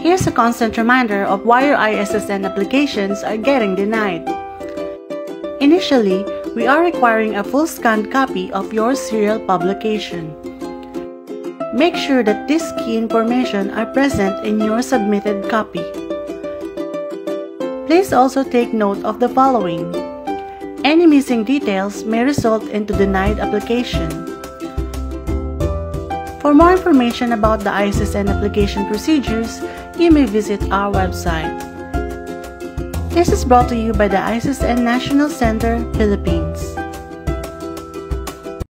Here's a constant reminder of why your ISSN applications are getting denied. Initially, we are requiring a full scanned copy of your serial publication. Make sure that these key information are present in your submitted copy. Please also take note of the following. Any missing details may result into denied application. For more information about the ISSN application procedures, you may visit our website. This is brought to you by the ISSN National Center, Philippines.